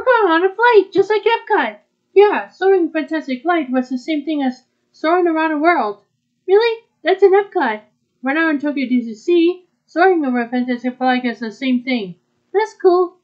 We're going on a flight, just like Epcot. Yeah, soaring Fantastic Flight was the same thing as soaring around the world. Really? That's an Epcot. Right now in Tokyo DisneySea. Soaring over a Fantastic Flight is the same thing. That's cool.